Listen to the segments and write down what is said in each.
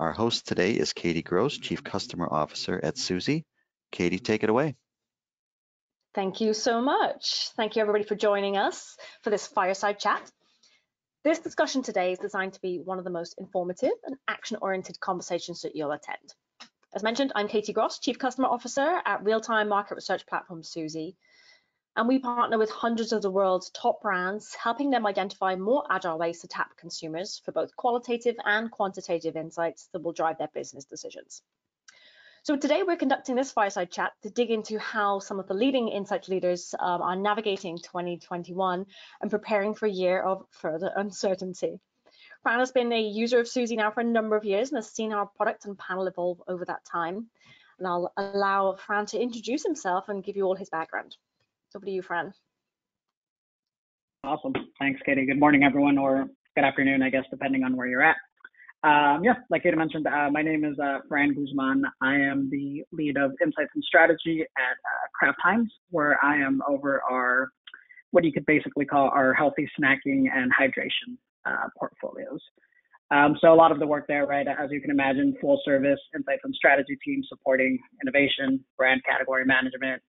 Our host today is Katie Gross, Chief Customer Officer at Suzy. Katie, take it away. Thank you so much. Thank you everybody for joining us for this fireside chat. This discussion today is designed to be one of the most informative and action-oriented conversations that you'll attend. As mentioned, I'm Katie Gross, Chief Customer Officer at real-time market research platform Suzy. And we partner with hundreds of the world's top brands, helping them identify more agile ways to tap consumers for both qualitative and quantitative insights that will drive their business decisions. So today we're conducting this fireside chat to dig into how some of the leading insight leaders um, are navigating 2021 and preparing for a year of further uncertainty. Fran has been a user of Suzy now for a number of years and has seen our product and panel evolve over that time. And I'll allow Fran to introduce himself and give you all his background. Over to you, Fran. Awesome. Thanks, Katie. Good morning, everyone, or good afternoon, I guess, depending on where you're at. Um, yeah, like Katie mentioned, uh, my name is uh, Fran Guzman. I am the lead of insights and strategy at uh, Kraft Heinz, where I am over our what you could basically call our healthy snacking and hydration uh, portfolios. Um, so a lot of the work there, right, as you can imagine, full service insights and strategy team supporting innovation, brand category management,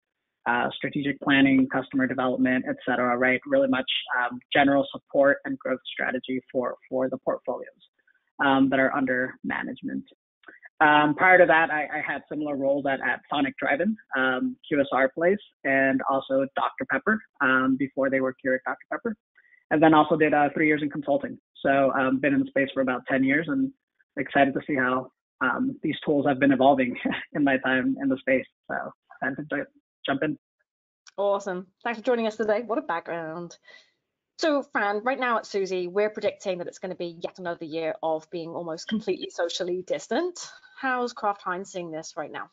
uh, strategic planning, customer development, et cetera, right? Really much um, general support and growth strategy for, for the portfolios um, that are under management. Um, prior to that, I, I, had similar roles at, at Sonic Drive-In, um, QSR Place, and also Dr. Pepper um, before they were Keurig Dr. Pepper. And then also did uh, three years in consulting. So um, been in the space for about 10 years and excited to see how these tools have been evolving in my time in the space. So excited to jump in. Awesome. Thanks for joining us today. What a background. So, Fran, right now at Suzy, we're predicting that it's going to be yet another year of being almost completely socially distant. How's Kraft Heinz seeing this right now?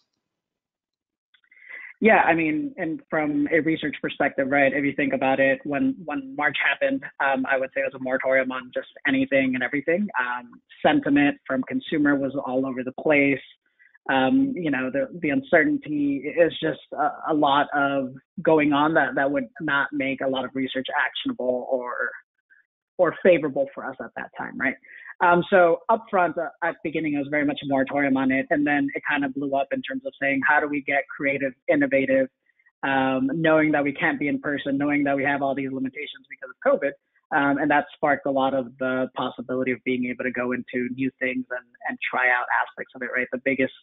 Yeah, I mean, and from a research perspective, right? If you think about it, when when March happened, um, I would say it was a moratorium on just anything and everything. Um, sentiment from consumer was all over the place um, you know, the, the uncertainty is just a, a, lot of going on that, that would not make a lot of research actionable or, or favorable for us at that time, right? Um, so upfront uh, at the beginning, it was very much a moratorium on it. And then it kind of blew up in terms of saying, how do we get creative, innovative, um, knowing that we can't be in person, knowing that we have all these limitations because of COVID. Um, and that sparked a lot of the possibility of being able to go into new things and, and try out aspects of it, right? The biggest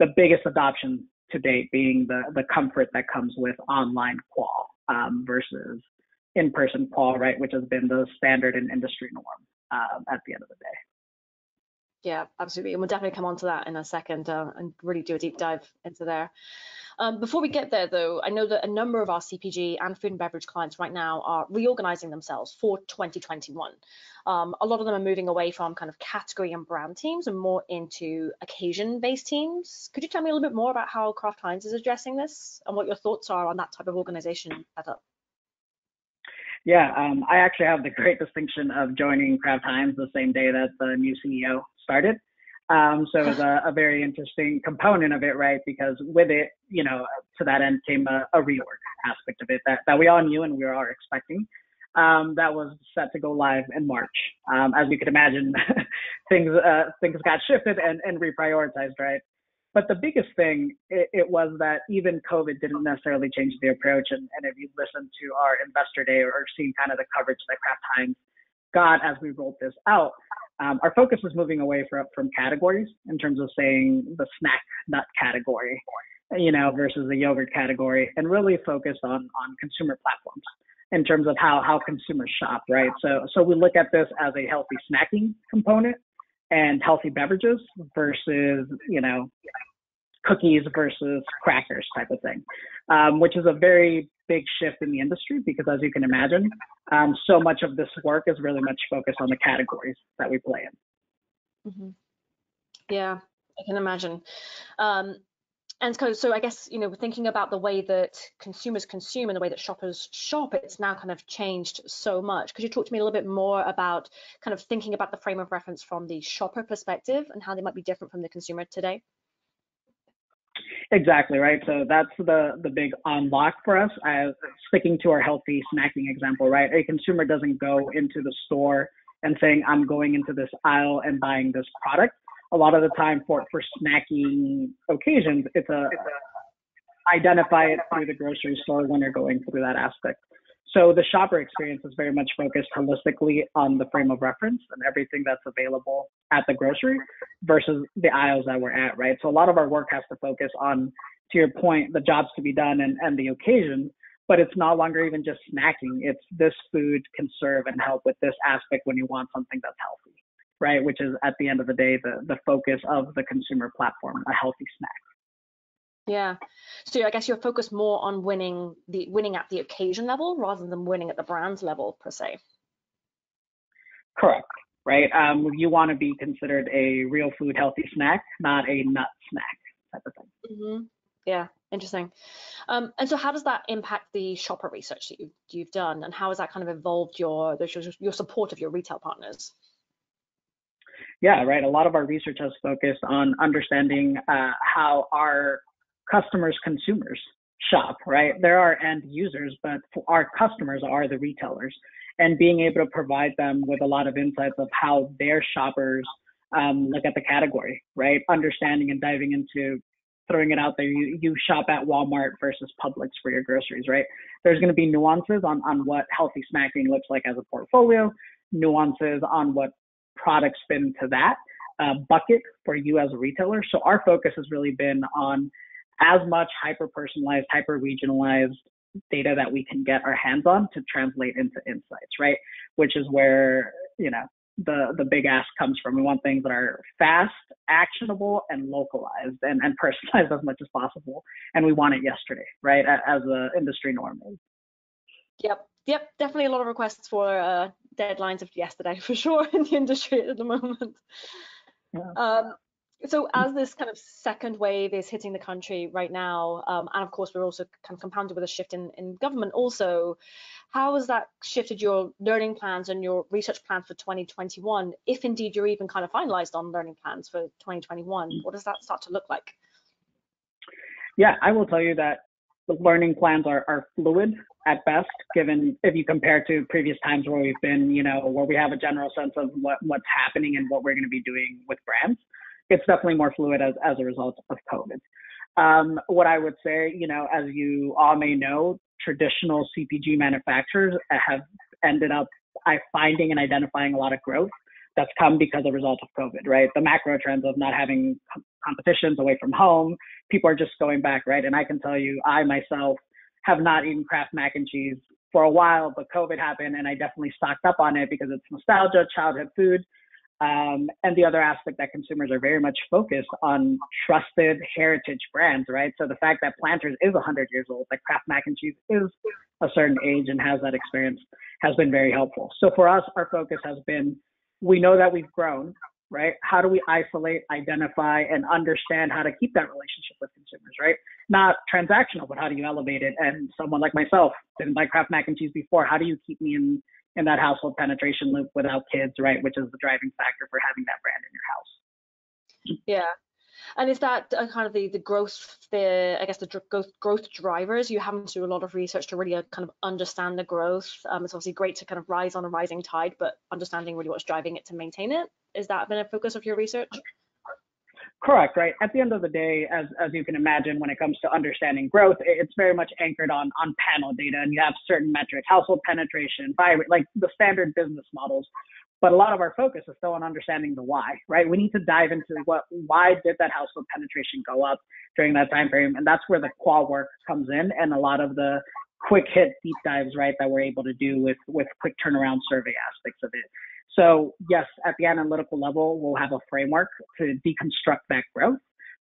the biggest adoption to date being the the comfort that comes with online qual um, versus in-person qual, right, which has been the standard and industry norm um, at the end of the day. Yeah, absolutely. And we'll definitely come on to that in a second uh, and really do a deep dive into there. Um, before we get there, though, I know that a number of our CPG and food and beverage clients right now are reorganizing themselves for 2021. Um, a lot of them are moving away from kind of category and brand teams and more into occasion-based teams. Could you tell me a little bit more about how Kraft Heinz is addressing this and what your thoughts are on that type of organization setup? Yeah, um, I actually have the great distinction of joining Kraft Heinz the same day that the new CEO started. Um, so it was a, a, very interesting component of it, right? Because with it, you know, to that end came a, a reorg aspect of it that, that we all knew and we were all expecting. Um, that was set to go live in March. Um, as you could imagine, things uh, things got shifted and, and reprioritized, right? But the biggest thing it, it, was that even COVID didn't necessarily change the approach. And, and if you listen to our investor day or, or seen kind of the coverage that Kraft Heinz got as we rolled this out, um, our focus was moving away from, from categories in terms of saying the snack nut category, you know, versus the yogurt category, and really focus on on consumer platforms in terms of how how consumers shop, right? So so we look at this as a healthy snacking component and healthy beverages versus you know cookies versus crackers type of thing, um, which is a very big shift in the industry because, as you can imagine, um, so much of this work is really much focused on the categories that we play in. Mm-hmm. Yeah, I can imagine. Um, and so, so I guess you know, thinking about the way that consumers consume and the way that shoppers shop, it's now kind of changed so much. Could you talk to me a little bit more about kind of thinking about the frame of reference from the shopper perspective and how they might be different from the consumer today? Exactly right. So that's the the big unlock for us. As sticking to our healthy snacking example, right? A consumer doesn't go into the store and saying, "I'm going into this aisle and buying this product." a lot of the time for for snacking occasions, it's a identify it through the grocery store when you're going through that aspect. So the shopper experience is very much focused holistically on the frame of reference and everything that's available at the grocery versus the aisles that we're at, right? So a lot of our work has to focus on, to your point, the jobs to be done and, and the occasion, but it's no longer even just snacking. It's this food can serve and help with this aspect when you want something that's healthy, right? Which is at the end of the day, the, the focus of the consumer platform, a healthy snack. Yeah. So I guess you're focused more on winning the winning at the occasion level rather than winning at the brand level per se. Correct. Right. Um, you want to be considered a real food healthy snack, not a nut snack type of thing. Mm-hmm. Yeah, interesting. Um, and so, how does that impact the shopper research that you've, you've done, and how has that kind of evolved your your support of your retail partners? Yeah, right. A lot of our research has focused on understanding uh, how our customers, consumers shop, right? There are end users, but our customers are the retailers. And being able to provide them with a lot of insights of how their shoppers um, look at the category, right? Understanding and diving into throwing it out there. You, you shop at Walmart versus Publix for your groceries, right? There's going to be nuances on, on what healthy snacking looks like as a portfolio, nuances on what products fit into that uh, bucket for you as a retailer. So our focus has really been on as much hyper personalized, hyper regionalized data that we can get our hands on to translate into insights, right? Which is where, you know, the the big ask comes from. We want things that are fast, actionable, and localized and, and personalized as much as possible. And we want it yesterday, right? As a industry norm. is. Yep. Yep. Definitely a lot of requests for uh, deadlines of yesterday for sure in the industry at the moment. Yeah. Um, so as this kind of second wave is hitting the country right now, um, and of course we're also kind of compounded with a shift in, in government also, how has that shifted your learning plans and your research plans for 2021, if indeed you're even kind of finalized on learning plans for 2021? What does that start to look like? Yeah, I will tell you that the learning plans are, are fluid at best, given if you compare to previous times where we've been, you know, where we have a general sense of what, what's happening and what we're going to be doing with brands it's definitely more fluid as, as a result of COVID. Um, what I would say, you know, as you all may know, traditional CPG manufacturers have ended up finding and identifying a lot of growth that's come because of a result of COVID, right? The macro trends of not having competitions away from home, people are just going back, right? And I can tell you, I myself have not eaten Kraft mac and cheese for a while, but COVID happened and I definitely stocked up on it because it's nostalgia, childhood food. Um, and the other aspect that consumers are very much focused on trusted heritage brands, right? So the fact that Planters is 100 years old, that Kraft Mac and Cheese is a certain age and has that experience has been very helpful. So for us, our focus has been we know that we've grown, right? How do we isolate, identify, and understand how to keep that relationship with consumers, right? Not transactional, but how do you elevate it? And someone like myself didn't buy Kraft Mac and Cheese before. How do you keep me in in that household penetration loop without kids, right? Which is the driving factor for having that brand in your house. Yeah. And is that uh, kind of the the growth, the I guess the growth growth drivers? You haven't do a lot of research to really uh, kind of understand the growth. Um, it's obviously great to kind of rise on a rising tide, but understanding really what's driving it to maintain it is that been a focus of your research? Correct, right? At the end of the day, as as you can imagine, when it comes to understanding growth, it's very much anchored on on panel data, and you have certain metrics, household penetration, by like the standard business models. But a lot of our focus is still on understanding the why, right? We need to dive into what why did that household penetration go up during that time frame, and that's where the qual work comes in, and a lot of the quick hit deep dives, right, that we're able to do with with quick turnaround survey aspects of it. So yes, at the analytical level, we'll have a framework to deconstruct that growth.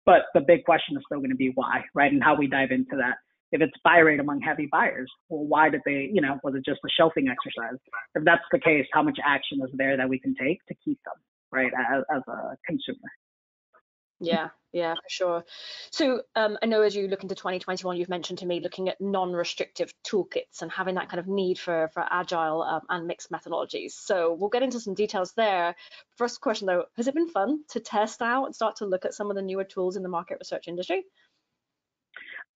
But the big question is still going to be why, right? And how we dive into that. If it's buy rate among heavy buyers, well, why did they, you know, was it just a shelving exercise? If that's the case, how much action is there that we can take to keep them, right, as, as a consumer? Yeah, yeah, for sure. So um, I know as you look into 2021, you've mentioned to me looking at non-restrictive toolkits and having that kind of need for for agile um, and mixed methodologies. So we'll get into some details there. First question though, has it been fun to test out and start to look at some of the newer tools in the market research industry?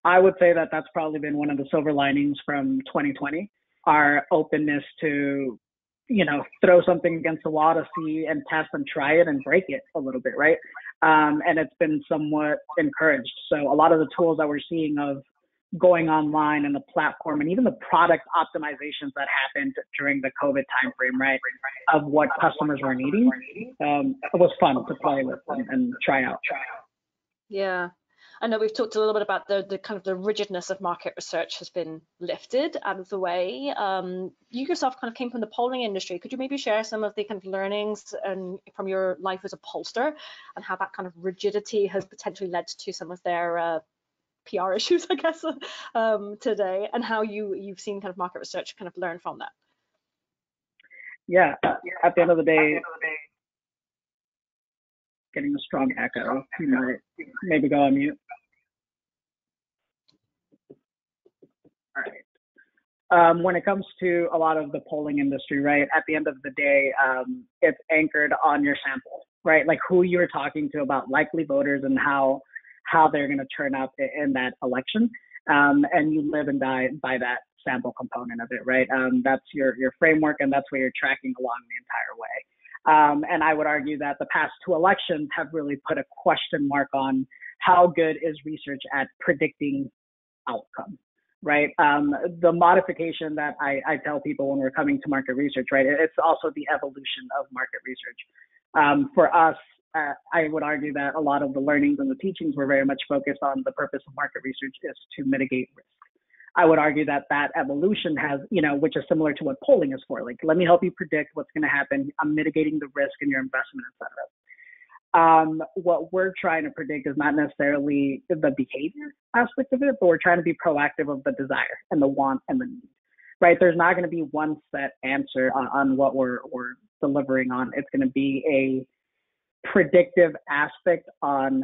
I would say that that's probably been one of the silver linings from 2020. Our openness to you know, throw something against the wall to see and test and try it and break it a little bit, right? Um, and it's been somewhat encouraged. So a lot of the tools that we're seeing of going online and the platform and even the product optimizations that happened during the COVID timeframe, right, of what customers were needing, um, it was fun to play with and, and try out. Yeah, I know we've talked a little bit about the, the kind of the rigidness of market research has been lifted out of the way. Um, you yourself kind of came from the polling industry. Could you maybe share some of the kind of learnings and from your life as a pollster and how that kind of rigidity has potentially led to some of their uh, PR issues, I guess, um, today, and how you you've seen kind of market research kind of learn from that? Yeah, at the end of the day, getting a strong echo. You might maybe go on mute. All right. Um, when it comes to a lot of the polling industry, right, at the end of the day, um, it's anchored on your sample, right? Like who you're talking to about likely voters and how how they're going to turn up in that election. Um, and you live and die by that sample component of it, right? Um, that's your your framework, and that's where you're tracking along the entire way. Um, and I would argue that the past two elections have really put a question mark on how good is research at predicting outcome, right? Um, the modification that I, I, tell people when we're coming to market research, right? It's also the evolution of market research. Um, for us, uh, I would argue that a lot of the learnings and the teachings were very much focused on the purpose of market research is to mitigate risk. I would argue that that evolution has, you know, which is similar to what polling is for. Like, let me help you predict what's going to happen. I'm mitigating the risk in your investment, et cetera. Um, what we're trying to predict is not necessarily the behavior aspect of it, but we're trying to be proactive of the desire and the want and the need. Right? There's not going to be one set answer on, on what we're we're delivering on. It's going to be a predictive aspect on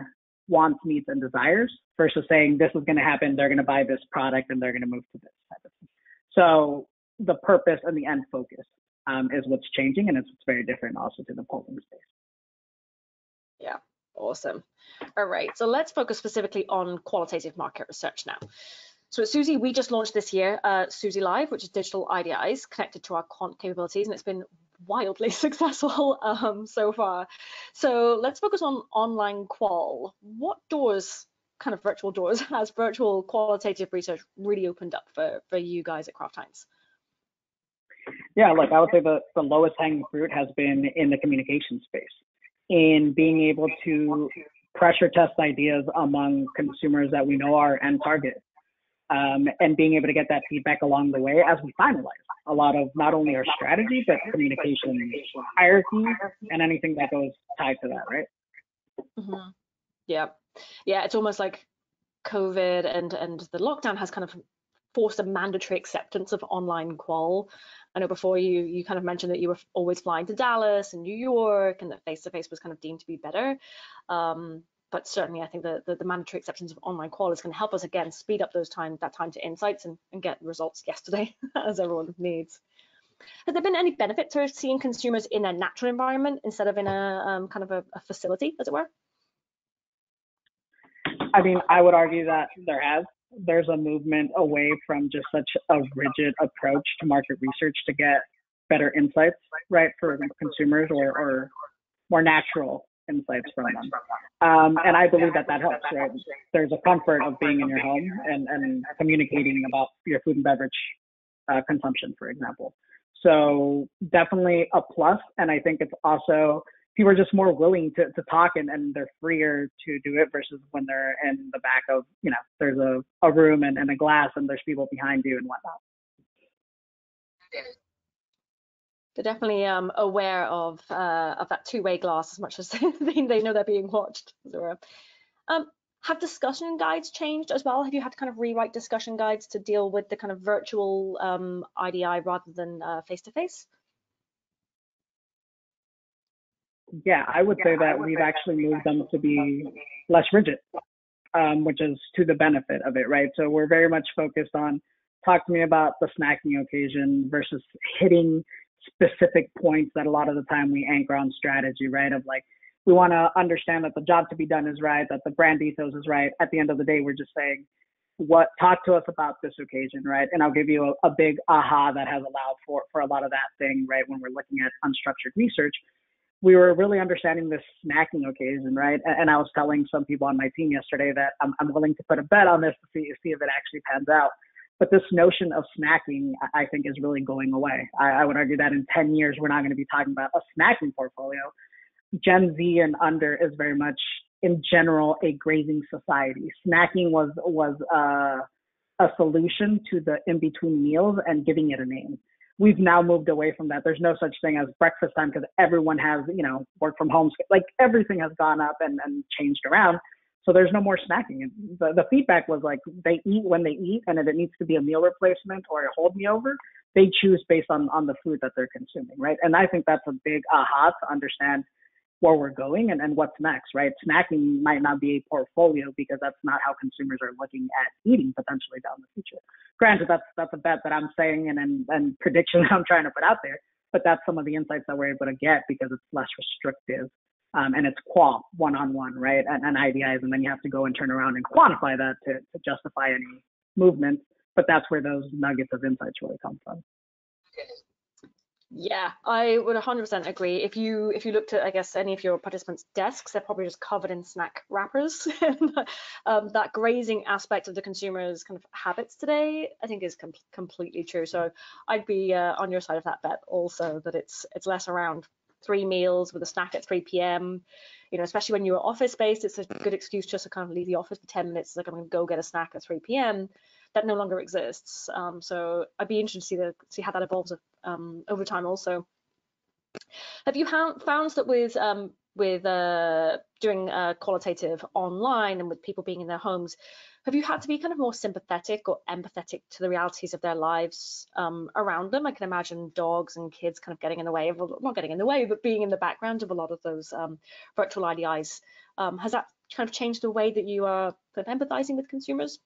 wants, needs, and desires versus saying this is going to happen, they're going to buy this product, and they're going to move to this type of thing. So the purpose and the end focus um, is what's changing, and it's, it's very different also to the polling space. Yeah, awesome. All right, so let's focus specifically on qualitative market research now. So at Suzy, we just launched this year uh, Suzy Live, which is digital IDIs connected to our quant capabilities, and it's been wildly successful um, so far. So let's focus on online qual. What doors, kind of virtual doors, has virtual qualitative research really opened up for, for you guys at Kraft Heinz? Yeah, look, I would say the, the lowest hanging fruit has been in the communication space, in being able to pressure test ideas among consumers that we know are end target um, and being able to get that feedback along the way as we finalize a lot of not only our strategy but communication hierarchy and anything that goes tied to that, right? Mm-hmm. Yeah, yeah. It's almost like COVID and and the lockdown has kind of forced a mandatory acceptance of online qual. I know before you you kind of mentioned that you were always flying to Dallas and New York, and that face to face was kind of deemed to be better. Um, but certainly I think the, the, the mandatory acceptance of online qual is going to help us again speed up those time that time to insights and, and get results yesterday as everyone needs. Has there been any benefit to seeing consumers in a natural environment instead of in a um, kind of a, a facility, as it were? I mean, I would argue that there has. There's a movement away from just such a rigid approach to market research to get better insights, right, for consumers or, or more natural insights from them. Um, and I believe that that helps, right? There's a comfort of being in your home and, and communicating about your food and beverage uh, consumption, for example. So definitely a plus. And I think it's also people are just more willing to, to talk and, and they're freer to do it versus when they're in the back of, you know, there's a, a room and, and a glass and there's people behind you and whatnot they're definitely um, aware of uh, of that two-way glass as much as they, they know they're being watched. Um, have discussion guides changed as well? Have you had to kind of rewrite discussion guides to deal with the kind of virtual um, IDI rather than face to face? Yeah, I would say that we've actually moved them to be less rigid, um, which is to the benefit of it, right? So we're very much focused on talk to me about the snacking occasion versus hitting specific points that a lot of the time we anchor on strategy, right? Of like, we want to understand that the job to be done is right, that the brand ethos is right. At the end of the day, we're just saying, what talk to us about this occasion, right? And I'll give you a, a big aha that has allowed for for a lot of that thing, right? When we're looking at unstructured research, we were really understanding this snacking occasion, right? And, and I was telling some people on my team yesterday that I'm, I'm willing to put a bet on this to see see if it actually pans out. But this notion of snacking, I think, is really going away. I, I would argue that in 10 years, we're not going to be talking about a snacking portfolio. Gen Z and under is very much in general a grazing society. Snacking was was uh, a solution to the in between meals and giving it a name. We've now moved away from that. There's no such thing as breakfast time because everyone has you know work from home. Like everything has gone up and, and changed around. So there's no more snacking. The, the feedback was like they eat when they eat, and if it needs to be a meal replacement or a hold me over, they choose based on on the food that they're consuming, right? And I think that's a big aha to understand where we're going and, and what's next, right? Snacking might not be a portfolio because that's not how consumers are looking at eating potentially down the future. Granted, that's that's a bet that I'm saying and and, and prediction that I'm trying to put out there, but that's some of the insights that we're able to get because it's less restrictive um, and it's qual one on one, right? And, and IDIs, and then you have to go and turn around and quantify that to, to justify any movement. But that's where those nuggets of insights really come from. Yeah, I would 100% agree. If you if you looked at, I guess, any of your participants' desks, they're probably just covered in snack wrappers. um, that grazing aspect of the consumer's kind of habits today, I think, is com completely true. So I'd be uh, on your side of that bet also that it's it's less around three meals with a snack at 3 p.m. You know, especially when you're office based, it's a good excuse just to kind of leave the office for 10 minutes. Like I'm going to go get a snack at 3 p.m that no longer exists. Um, so I'd be interested to see, the, see how that evolves um, over time also. Have you found that with um, with uh, doing uh, qualitative online and with people being in their homes, have you had to be kind of more sympathetic or empathetic to the realities of their lives um, around them? I can imagine dogs and kids kind of getting in the way of, not getting in the way, but being in the background of a lot of those um, virtual IDIs. Um, has that kind of changed the way that you are kind of empathizing with consumers?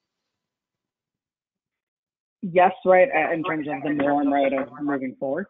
yes, right, in terms of the norm, right, of moving forward.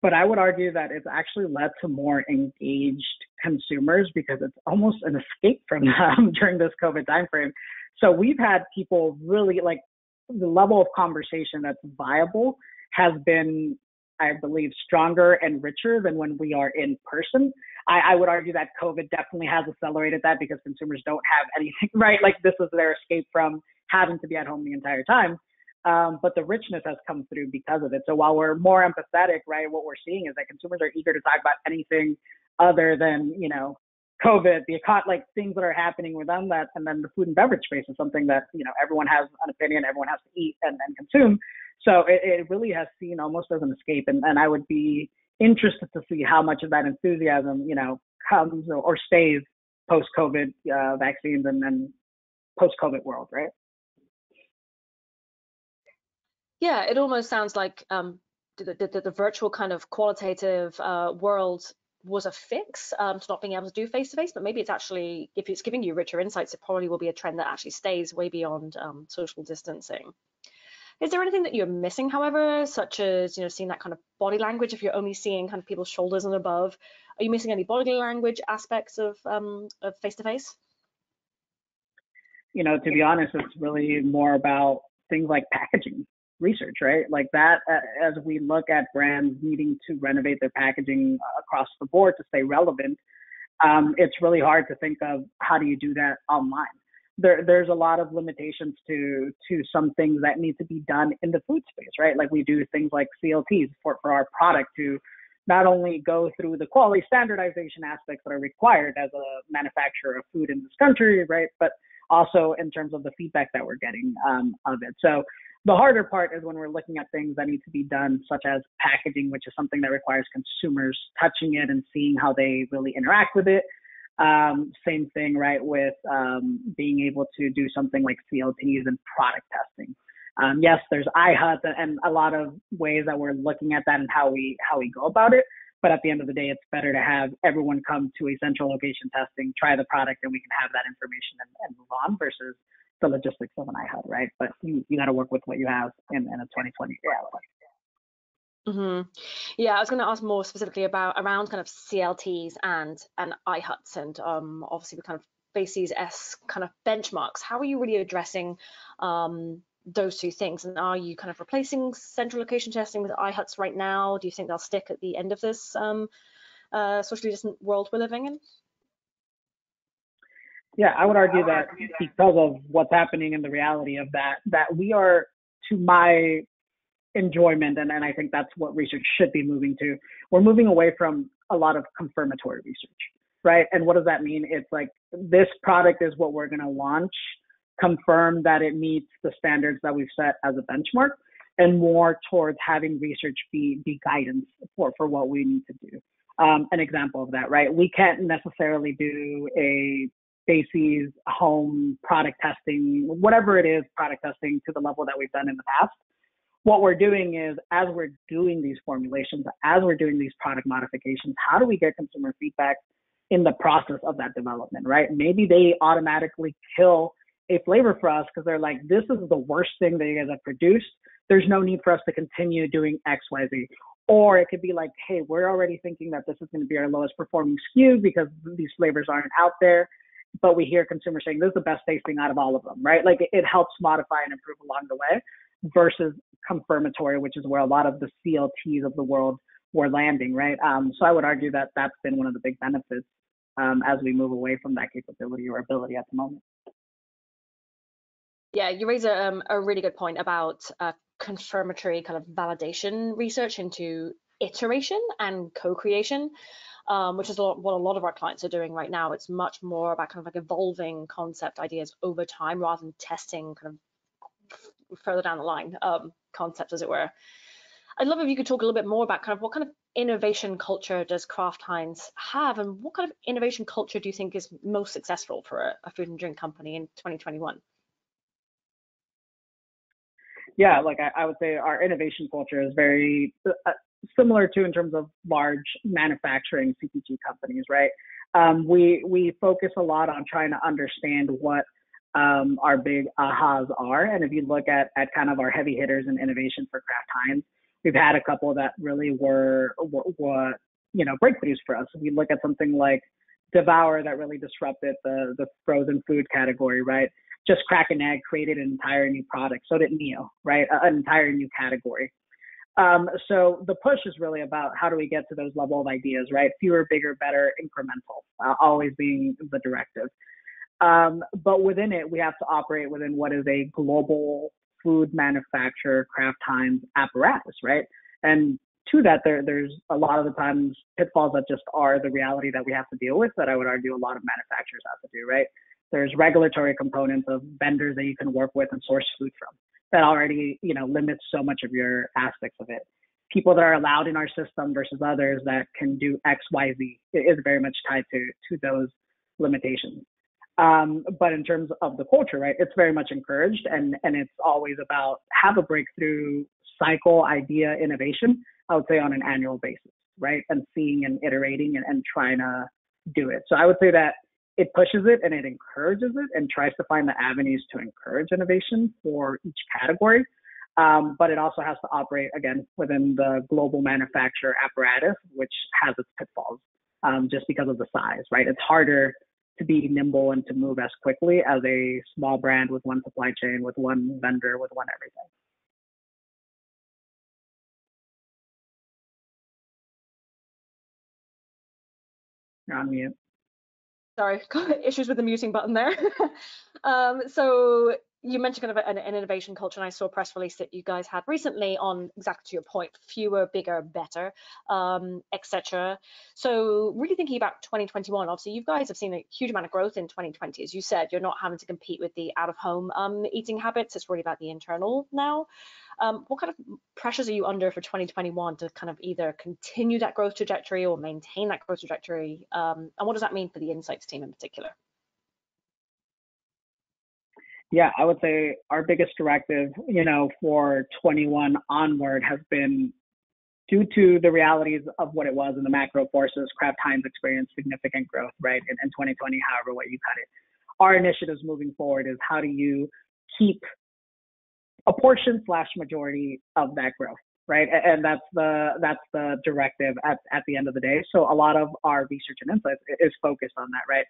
But I would argue that it's actually led to more engaged consumers because it's almost an escape from them during this COVID timeframe. So we've had people really like the level of conversation that's viable has been, I believe, stronger and richer than when we are in person. I, I would argue that COVID definitely has accelerated that because consumers don't have anything, right? Like this is their escape from having to be at home the entire time um, but the richness has come through because of it. So while we're more empathetic, right, what we're seeing is that consumers are eager to talk about anything other than, you know, COVID, the like things that are happening with them that, and then the food and beverage space is something that, you know, everyone has an opinion, everyone has to eat and, and consume. So it, it really has seen almost as an escape. And, and I would be interested to see how much of that enthusiasm, you know, comes or, or stays post COVID uh, vaccines and then post COVID world, right? Yeah, it almost sounds like um, the, the, the, virtual kind of qualitative uh, world was a fix um, to not being able to do face to face, but maybe it's actually, if it's giving you richer insights, it probably will be a trend that actually stays way beyond um, social distancing. Is there anything that you're missing, however, such as you know seeing that kind of body language? If you're only seeing kind of people's shoulders and above, are you missing any body language aspects of um, of face to face? You know, to be honest, it's really more about things like packaging research, right? Like that, uh, as we look at brands needing to renovate their packaging across the board to stay relevant, um, it's really hard to think of how do you do that online. There, there's a lot of limitations to to some things that need to be done in the food space, right? Like we do things like CLTs for, for our product to not only go through the quality standardization aspects that are required as a manufacturer of food in this country, right? But also in terms of the feedback that we're getting um, of it. So the harder part is when we're looking at things that need to be done, such as packaging, which is something that requires consumers touching it and seeing how they really interact with it. Um, same thing, right, with um, being able to do something like CLTs and product testing. Um, yes, there's iHut and a lot of ways that we're looking at that and how we how we go about it. But at the end of the day, it's better to have everyone come to a central location testing, try the product, and we can have that information and, and move on versus the logistics of an iHut, right? But you, you got to work with what you have in, in a 2020 reality. Mm-hmm. Yeah, I was going to ask more specifically about around kind of CLTs and and iHuts, and um, obviously we kind of BASES S kind of benchmarks. How are you really addressing um, those two things? And are you kind of replacing central location testing with iHuts right now? Do you think they'll stick at the end of this um, uh, socially distant world we're living in? Yeah, I would argue that because of what's happening in the reality of that, that we are, to my enjoyment, and, and I think that's what research should be moving to, we're moving away from a lot of confirmatory research, right? And what does that mean? It's like this product is what we're going to launch, confirm that it meets the standards that we've set as a benchmark, and more towards having research be, be guidance for, for what we need to do. Um, an example of that, right? We can't necessarily do a BASES home product testing, whatever it is, product testing to the level that we've done in the past. What we're doing is, as we're doing these formulations, as we're doing these product modifications, how do we get consumer feedback in the process of that development, right? Maybe they automatically kill a flavor for us because they're like, this is the worst thing that you guys have produced. There's no need for us to continue doing X, Y, Z. Or it could be like, hey, we're already thinking that this is going to be our lowest performing SKU because these flavors aren't out there but we hear consumers saying this is the best tasting out of all of them, right? Like it, helps modify and improve along the way versus confirmatory, which is where a lot of the CLTs of the world were landing, right? Um, so I would argue that that's been one of the big benefits um, as we move away from that capability or ability at the moment. Yeah, you raise a, um, a really good point about uh, confirmatory kind of validation research into iteration and co-creation um, which is a lot, what a lot of our clients are doing right now. It's much more about kind of like evolving concept ideas over time rather than testing kind of further down the line um, concepts, as it were. I'd love if you could talk a little bit more about kind of what kind of innovation culture does Kraft Heinz have, and what kind of innovation culture do you think is most successful for a, a food and drink company in 2021? Yeah, like I, I, would say our innovation culture is very uh, similar to in terms of large manufacturing CPG companies, right? Um, we we focus a lot on trying to understand what um, our big ahas are, and if you look at at kind of our heavy hitters in innovation for Kraft Heinz, we've had a couple that really were, were, were you know breakthroughs for us. If you look at something like Devour that really disrupted the the frozen food category, right? Just crack an egg created an entire new product. So did Neo, right? An entire new category. Um, so the push is really about how do we get to those level of ideas, right? Fewer, bigger, better, incremental, uh, always being the directive. Um, but within it, we have to operate within what is a global food manufacturer, Kraft Heinz apparatus, right? And to that, there, there's a lot of the times pitfalls that just are the reality that we have to deal with that I would argue a lot of manufacturers have to do, right? There's regulatory components of vendors that you can work with and source food from that already, you know, limits so much of your aspects of it. People that are allowed in our system versus others that can do X, Y, Z is very much tied to to those limitations. Um, but in terms of the culture, right, it's very much encouraged and and it's always about have a breakthrough cycle, idea, innovation. I would say on an annual basis, right, and seeing and iterating and, and trying to do it. So I would say that it pushes it and it encourages it and tries to find the avenues to encourage innovation for each category. Um, but it also has to operate again within the global manufacturer apparatus, which has its pitfalls um, just because of the size, right? It's harder to be nimble and to move as quickly as a small brand with one supply chain, with one vendor, with one everything. You're on mute sorry, issues with the muting button there. um, so you mentioned kind of an, an, innovation culture, and I saw a press release that you guys had recently on exactly to your point, fewer, bigger, better, um, etc. So really thinking about 2021, obviously you guys have seen a huge amount of growth in 2020. As you said, you're not having to compete with the out-of-home um, eating habits. It's really about the internal now. Um, what kind of pressures are you under for 2021 to kind of either continue that growth trajectory or maintain that growth trajectory? Um, and what does that mean for the insights team in particular? Yeah, I would say our biggest directive, you know, for 21 onward has been due to the realities of what it was in the macro forces, Kraft Heinz experienced significant growth, right, in, in 2020, however way you cut it. Our initiatives moving forward is how do you keep a portion slash majority of that growth, right? And that's the that's the directive at, at the end of the day. So a lot of our research and insights is focused on that, right?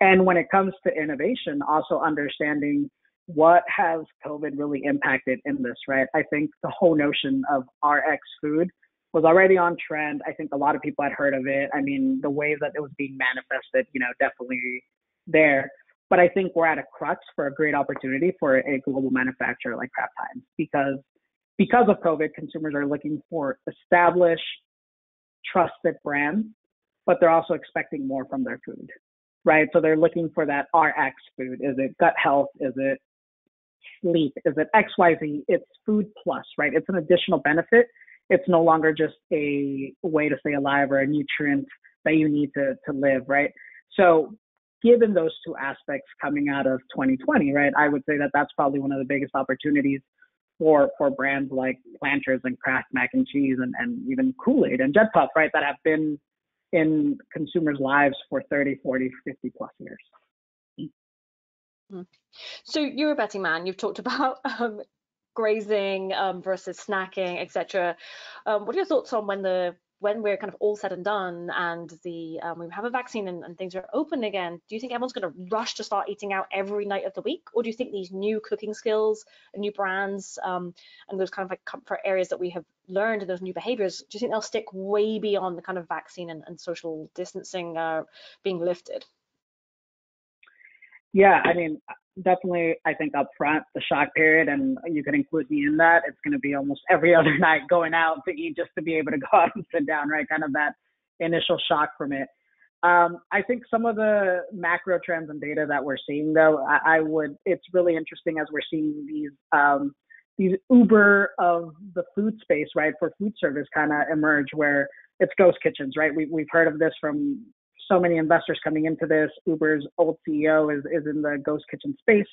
And when it comes to innovation, also understanding what has COVID really impacted in this, right? I think the whole notion of RX food was already on trend. I think a lot of people had heard of it. I mean, the way that it was being manifested, you know, definitely there. But I think we're at a crux for a great opportunity for a global manufacturer like Kraft Heinz because because of COVID, consumers are looking for established, trusted brands, but they're also expecting more from their food, right? So they're looking for that RX food. Is it gut health? Is it sleep? Is it XYZ? It's food plus, right? It's an additional benefit. It's no longer just a way to stay alive or a nutrient that you need to, to live, right? So given those two aspects coming out of 2020, right, I would say that that's probably one of the biggest opportunities for for brands like Planters and Kraft Mac and Cheese and, and even Kool-Aid and Jet Puff, right, that have been in consumers' lives for 30, 40, 50 plus years. Hmm. So you're a betting man. You've talked about um, grazing um, versus snacking, etc. Um, what are your thoughts on when the when we're kind of all said and done and the um, we have a vaccine and, and, things are open again, do you think everyone's going to rush to start eating out every night of the week, or do you think these new cooking skills and new brands um, and those kind of like comfort areas that we have learned and those new behaviors, do you think they'll stick way beyond the kind of vaccine and, and social distancing uh, being lifted? Yeah, I mean, definitely, I think up front, the shock period, and you can include me in that. It's going to be almost every other night going out to eat just to be able to go out and sit down, right? Kind of that initial shock from it. Um, I think some of the macro trends and data that we're seeing, though, I, I would. It's really interesting as we're seeing these um, these Uber of the food space, right, for food service kind of emerge, where it's ghost kitchens, right? We, we've heard of this from so many investors coming into this. Uber's old CEO is, is in the ghost kitchen space,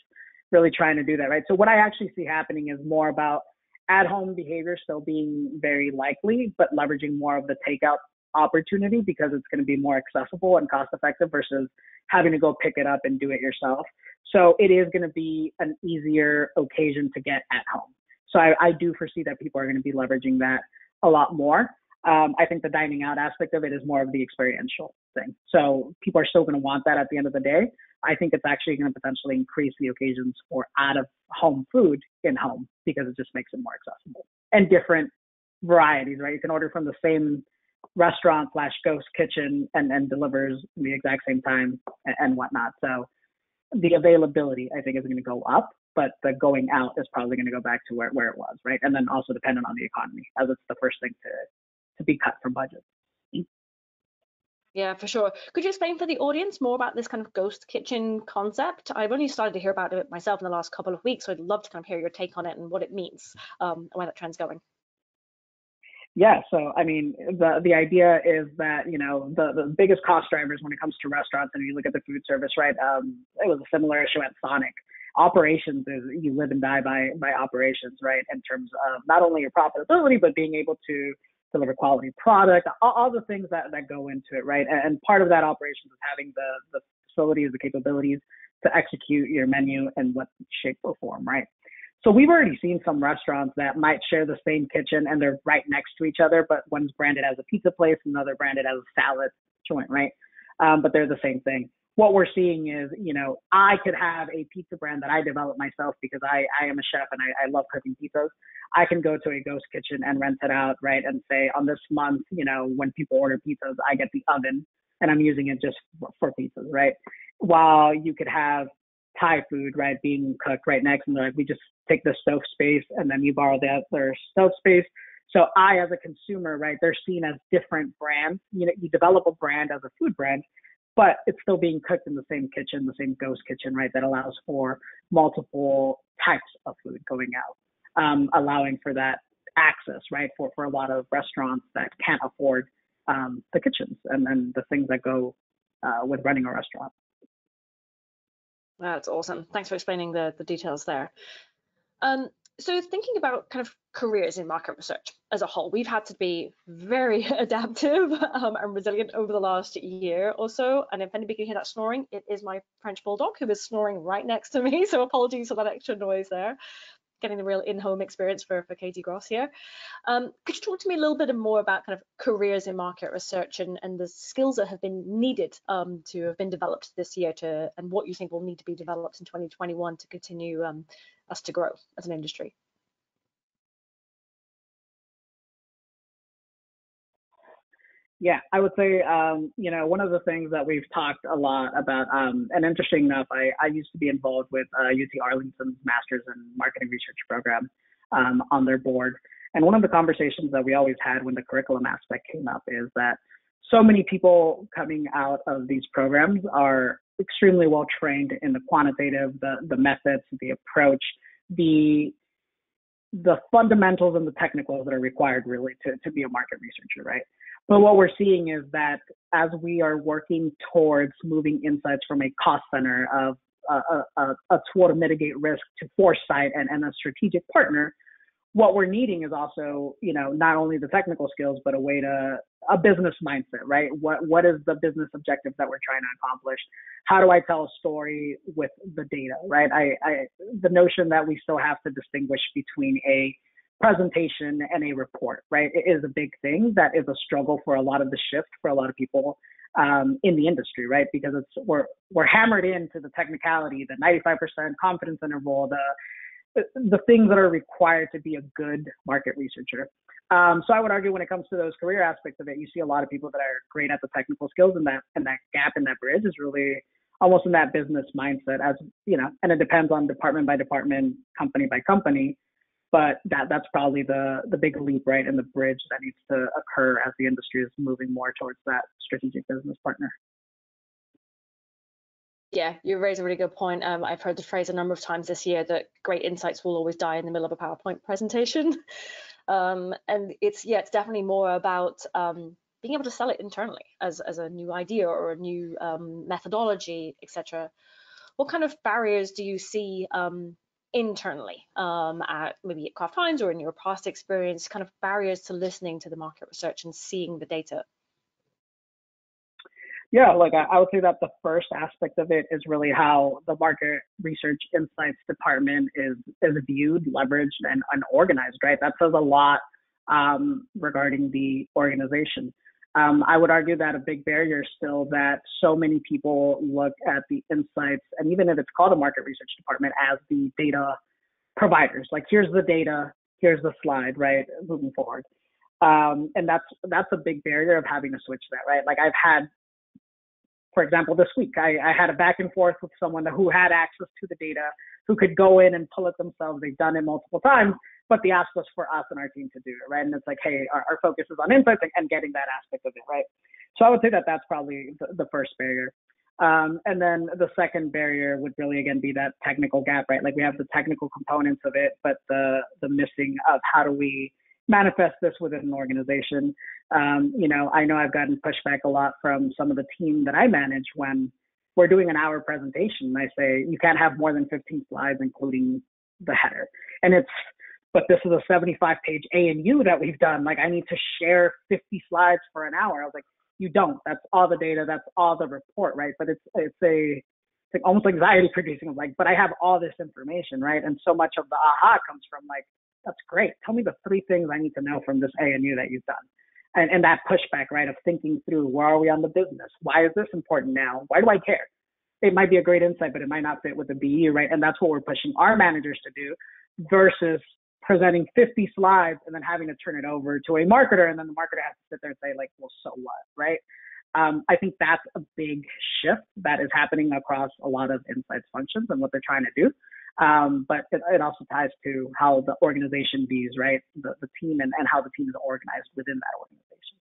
really trying to do that, right? So what I actually see happening is more about at home behavior still being very likely, but leveraging more of the takeout opportunity because it's going to be more accessible and cost effective versus having to go pick it up and do it yourself. So it is going to be an easier occasion to get at home. So I, I do foresee that people are going to be leveraging that a lot more. Um, I think the dining out aspect of it is more of the experiential thing. So people are still going to want that at the end of the day. I think it's actually going to potentially increase the occasions for out of home food in home because it just makes it more accessible and different varieties, right? You can order from the same restaurant slash ghost kitchen and, and delivers the exact same time and, and whatnot. So the availability, I think, is going to go up, but the going out is probably going to go back to where, where it was, right? And then also dependent on the economy, as it's the first thing to to be cut from budget. Yeah, for sure. Could you explain for the audience more about this kind of ghost kitchen concept? I've only started to hear about it myself in the last couple of weeks, so I'd love to kind of hear your take on it and what it means um, and where that trend's going. Yeah, so I mean, the the idea is that you know the the biggest cost drivers when it comes to restaurants, and you look at the food service, right? Um, it was a similar issue at Sonic. Operations is you live and die by by operations, right? In terms of not only your profitability, but being able to deliver quality product, all, all, the things that, that go into it, right? And, and part of that operation is having the, the facilities, the capabilities to execute your menu in what shape or form, right? So we've already seen some restaurants that might share the same kitchen and they're right next to each other, but one's branded as a pizza place, another branded as a salad joint, right? Um, but they're the same thing what we're seeing is, you know, I could have a pizza brand that I develop myself because I, I am a chef and I, I love cooking pizzas. I can go to a ghost kitchen and rent it out, right? And say on this month, you know, when people order pizzas, I get the oven and I'm using it just for, for pizzas, right? While you could have Thai food, right, being cooked right next, and like we just take the stove space and then you borrow the other stove space. So I, as a consumer, right, they're seen as different brands. You know, you develop a brand as a food brand, but it's still being cooked in the same kitchen, the same ghost kitchen, right? That allows for multiple types of food going out, um, allowing for that access, right? For for a lot of restaurants that can't afford um, the kitchens and then the things that go uh, with running a restaurant. That's awesome. Thanks for explaining the the details there. Um, so thinking about kind of careers in market research as a whole, we've had to be very adaptive um, and resilient over the last year or so. And if anybody can hear that snoring, it is my French bulldog who is snoring right next to me. So apologies for that extra noise there. getting the real in-home experience for, for Katie Gross here. Um, could you talk to me a little bit more about kind of careers in market research and, and the skills that have been needed um, to have been developed this year to and what you think will need to be developed in 2021 to continue um, us to grow as an industry? Yeah, I would say, um, you know, one of the things that we've talked a lot about, um, and interesting enough, I, I used to be involved with uh, UT Arlington's Masters in Marketing Research program um, on their board. And one of the conversations that we always had when the curriculum aspect came up is that so many people coming out of these programs are extremely well trained in the quantitative, the, the methods, the approach, the the fundamentals and the technicals that are required really to, to be a market researcher, right? But what we're seeing is that as we are working towards moving insights from a cost center of a, a, a tool to mitigate risk to foresight and, and a strategic partner, what we're needing is also, you know, not only the technical skills, but a way to a business mindset, right? What what is the business objective that we're trying to accomplish? How do I tell a story with the data, right? I, I the notion that we still have to distinguish between a presentation and a report, right? It is a big thing that is a struggle for a lot of the shift for a lot of people um, in the industry, right? Because it's we're we're hammered into the technicality, the 95% confidence interval, the the things that are required to be a good market researcher. Um, so I would argue when it comes to those career aspects of it, you see a lot of people that are great at the technical skills, and that and that gap in that bridge is really almost in that business mindset, as you know, and it depends on department by department, company by company but that that's probably the the big leap right and the bridge that needs to occur as the industry is moving more towards that strategic business partner yeah you raise a really good point. Um, i've heard the phrase a number of times this year that great insights will always die in the middle of a powerpoint presentation. Um, and it's yeah it's definitely more about um, being able to sell it internally as, as a new idea or a new um, methodology etc what kind of barriers do you see um, internally um, at maybe at Kraft Heinz or in your past experience, kind of barriers to listening to the market research and seeing the data? Yeah, like I, I would say that the first aspect of it is really how the market research insights department is is viewed, leveraged, and, and organized. Right, that says a lot um, regarding the organization. Um, I would argue that a big barrier still that so many people look at the insights, and even if it's called a market research department, as the data providers. Like, here's the data, here's the slide, right? Moving forward, um, and that's that's a big barrier of having to switch that, right? Like, I've had, for example, this week, I, I had a back and forth with someone who had access to the data, who could go in and pull it themselves. They've done it multiple times, but the ask was for us and our team to do it, right? And it's like, hey, our, our focus is on insights and, and, getting that aspect of it, right? So I would say that that's probably the, the first barrier. Um, and then the second barrier would really again be that technical gap, right? Like we have the technical components of it, but the the missing of how do we manifest this within an organization. Um, you know, I know I've gotten pushback a lot from some of the team that I manage when we're doing an hour presentation. And I say you can't have more than 15 slides, including the header. And it's but this is a 75 page A&U that we've done. Like I need to share 50 slides for an hour. I was like, you don't. That's all the data. That's all the report, right? But it's it's a it's like almost anxiety producing. Like, but I have all this information, right? And so much of the aha comes from like, that's great. Tell me the three things I need to know from this A&U that you've done. And, and that pushback, right, of thinking through where are we on the business? Why is this important now? Why do I care? It might be a great insight, but it might not fit with the BE, right? And that's what we're pushing our managers to do versus presenting 50 slides and then having to turn it over to a marketer and then the marketer has to sit there and say like well so what right um, i think that's a big shift that is happening across a lot of insights functions and what they're trying to do um, but it, it, also ties to how the organization views right the, the team and, and how the team is organized within that organization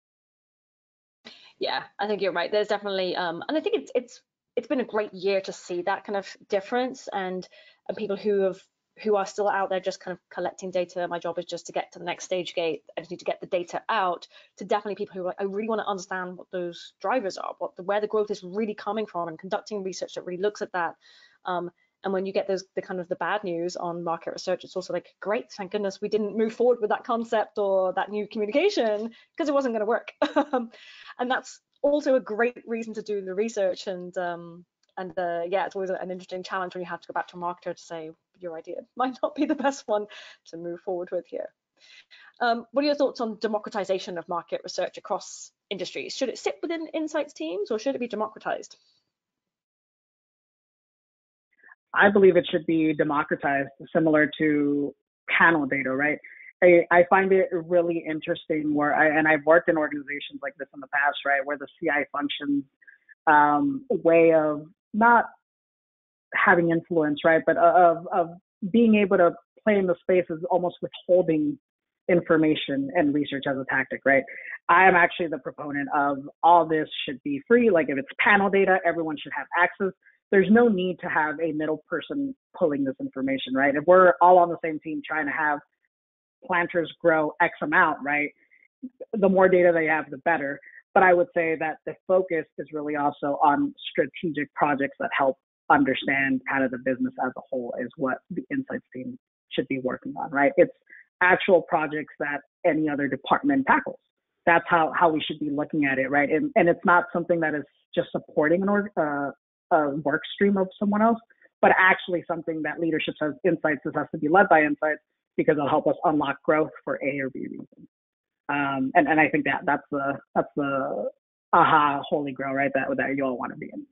yeah i think you're right there's definitely um, and i think it's it's it's been a great year to see that kind of difference and and people who have who are still out there just kind of collecting data. My job is just to get to the next stage gate. I just need to get the data out to definitely people who like, I really want to understand what those drivers are, what the, where the growth is really coming from, and conducting research that really looks at that. Um, and when you get those the kind of the bad news on market research, it's also like, great, thank goodness we didn't move forward with that concept or that new communication because it wasn't going to work. and that's also a great reason to do the research and um, and uh, yeah, it's always an interesting challenge when you have to go back to a marketer to say your idea might not be the best one to move forward with here. Um, what are your thoughts on democratization of market research across industries? Should it sit within insights teams or should it be democratized? I believe it should be democratized, similar to panel data, right? I, I find it really interesting where I, and I've worked in organizations like this in the past, right, where the CI functions um, way of not having influence, right, but of, of being able to play in the space is almost withholding information and research as a tactic, right? I am actually the proponent of all this should be free. Like if it's panel data, everyone should have access. There's no need to have a middle person pulling this information, right? If we're all on the same team trying to have planters grow X amount, right? The more data they have, the better. But I would say that the focus is really also on strategic projects that help understand kind of the business as a whole is what the insights team should be working on, right? It's actual projects that any other department tackles. That's how, how we should be looking at it, right? And, and it's not something that is just supporting an org, uh, a work stream of someone else, but actually something that leadership has insights. This has to be led by insights because it'll help us unlock growth for A or B reason. Um, and, and I think that that's the that's the aha holy grail right that that you all want to be in.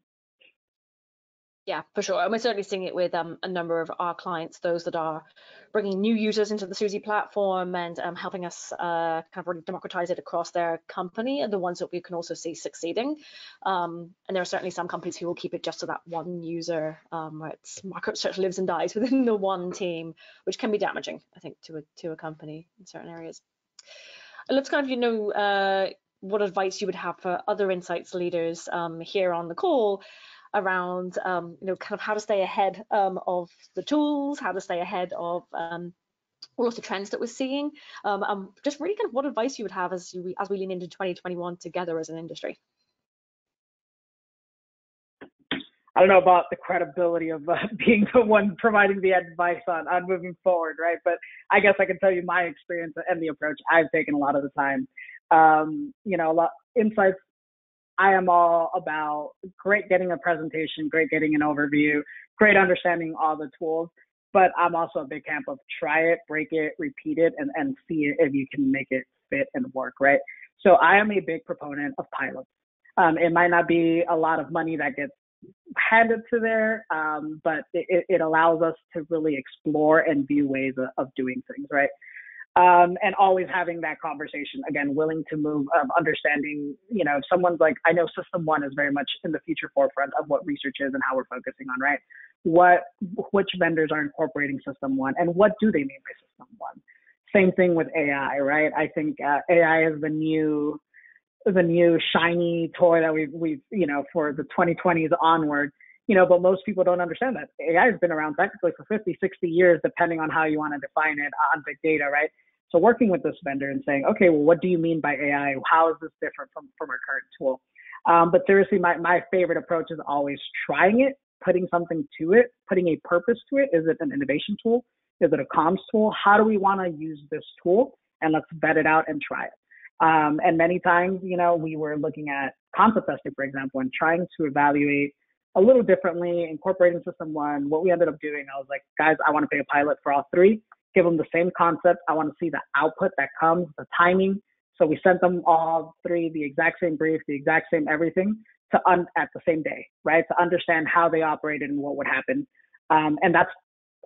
Yeah, for sure. And we're certainly seeing it with um, a number of our clients, those that are bringing new users into the Suzy platform and um, helping us uh, kind of really democratize it across their company, and the ones that we can also see succeeding. Um, and there are certainly some companies who will keep it just to that one user, um, where it's market research lives and dies within the one team, which can be damaging, I think, to a to a company in certain areas. And let's kind of, you know, uh, what advice you would have for other insights leaders um, here on the call around um, you know kind of how to stay ahead um, of the tools, how to stay ahead of um, all of the trends that we're seeing, um, and just really kind of what advice you would have as you as we lean into 2021 together as an industry. I don't know about the credibility of uh, being the one providing the advice on, on moving forward, right? But I guess I can tell you my experience and the approach I've taken a lot of the time. Um, you know, a lot insights I am all about great getting a presentation, great getting an overview, great understanding all the tools. But I'm also a big camp of try it, break it, repeat it, and, and see if you can make it fit and work, right? So I am a big proponent of pilots. Um, it might not be a lot of money that gets handed to there, um, but it, it, allows us to really explore and view ways of, of doing things, right? Um, and always having that conversation. Again willing to move um, understanding you know if someone's like i know system one is very much in the future forefront of what research is and how we're focusing on right? What which vendors are incorporating system one and what do they mean by system one? Same thing with ai right? I think uh, ai is the new the new shiny toy that we've we've you know for the 2020s onward. You know, but most people don't understand that AI has been around technically for 50, 60 years, depending on how you want to define it on big data, right? So working with this vendor and saying, okay, well, what do you mean by AI? How is this different from, from our current tool? Um, but seriously, my, my favorite approach is always trying it, putting something to it, putting a purpose to it. Is it an innovation tool? Is it a comms tool? How do we want to use this tool? And let's vet it out and try it. Um, and many times, you know, we were looking at concept testing, for example, and trying to evaluate a little differently, incorporating system one. What we ended up doing, I was like, guys, I want to pick a pilot for all three, give them the same concept. I want to see the output that comes, the timing. So we sent them all three the exact same brief, the exact same everything to un- at the same day, right? To understand how they operated and what would happen. Um, and that's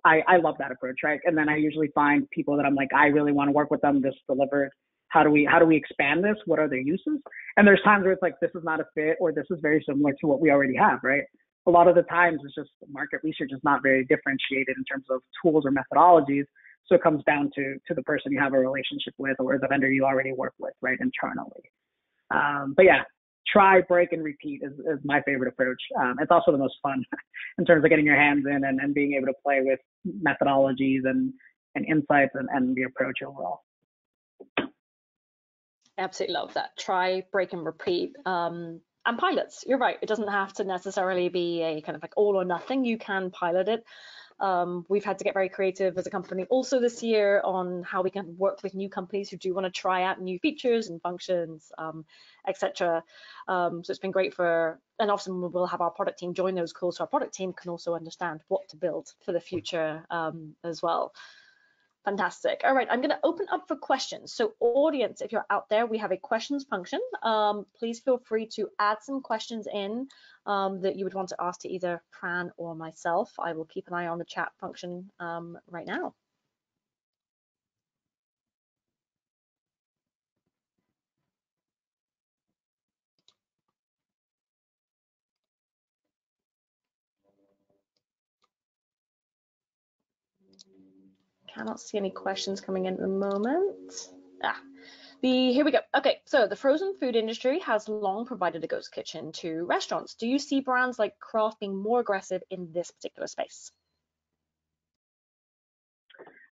I, I love that approach, right? And then I usually find people that I'm like, I really want to work with them. This delivered. How do we how do we expand this? What are their uses? And there's times where it's like this is not a fit or this is very similar to what we already have, right? A lot of the times it's just market research is not very differentiated in terms of tools or methodologies. So it comes down to to the person you have a relationship with or the vendor you already work with, right, internally. Um, but yeah, try, break, and repeat is, is my favorite approach. Um, it's also the most fun in terms of getting your hands in and, and being able to play with methodologies and, and insights and, and the approach overall absolutely love that. Try, break, and repeat. Um, and pilots, you're right. It doesn't have to necessarily be a kind of like all or nothing. You can pilot it. Um, we've had to get very creative as a company also this year on how we can work with new companies who do want to try out new features and functions, um, etc. Um, so it's been great for, and often we'll have our product team join those calls so our product team can also understand what to build for the future um, as well. Fantastic. All right, I'm going to open up for questions. So audience, if you're out there, we have a questions function. Um, please feel free to add some questions in um, that you would want to ask to either Fran or myself. I will keep an eye on the chat function um, right now. I don't see any questions coming in at the moment. Ah, the here we go. Okay, so the frozen food industry has long provided a ghost kitchen to restaurants. Do you see brands like Kraft being more aggressive in this particular space?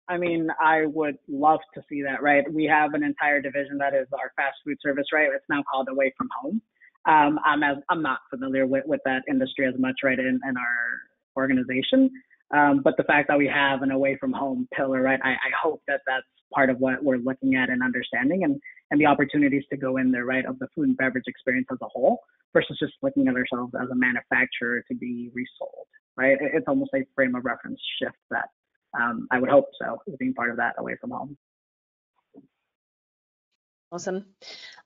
I mean, I would love to see that, right? We have an entire division that is our fast food service, right? It's now called Away from Home. Um, I'm as I'm not familiar with, with that industry as much, right, in, in our organization. Um, but the fact that we have an away from home pillar, right? I, I hope that that's part of what we're looking at and understanding and, and the opportunities to go in there, right, of the food and beverage experience as a whole versus just looking at ourselves as a manufacturer to be resold, right? It's almost a frame of reference shift that um, I would hope so, being part of that away from home. Awesome.